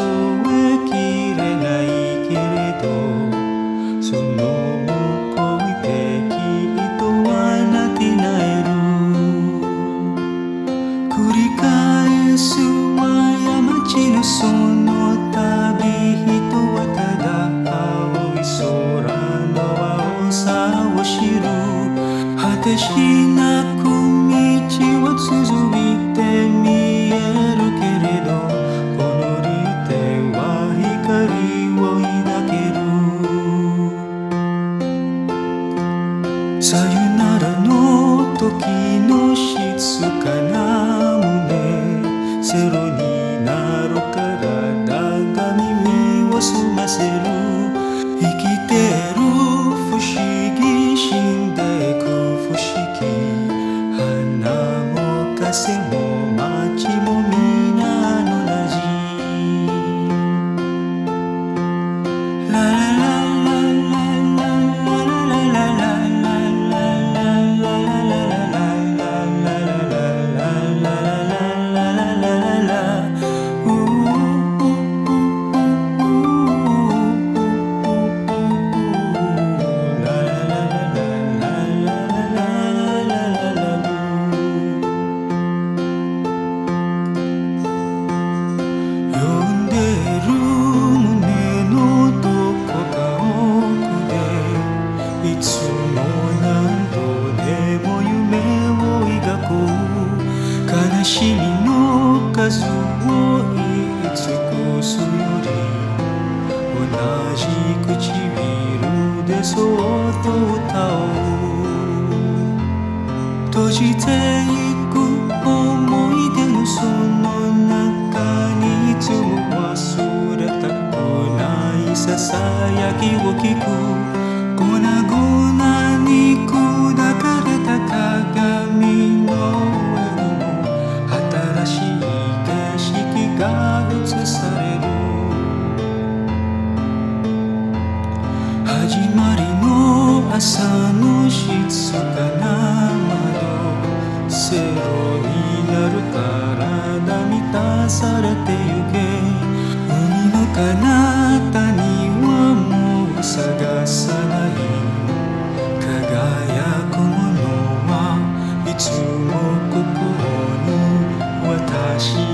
しみは数えきれないけれどその向こうできっとはなってないる繰り返す過ちのその旅人はただ青い空の青さを知る。果てしなく道は続い時の静かな胸セロにつも何度でも夢を描こう悲しみの数をい尽くすより同じ唇でそっと歌おう閉じていく思い出のその中にいつも忘れたくないささやきを聞く始まりの朝の静かな窓セロになる体満たされてゆけ。海の彼方にはもう探さない輝くものはいつも心に私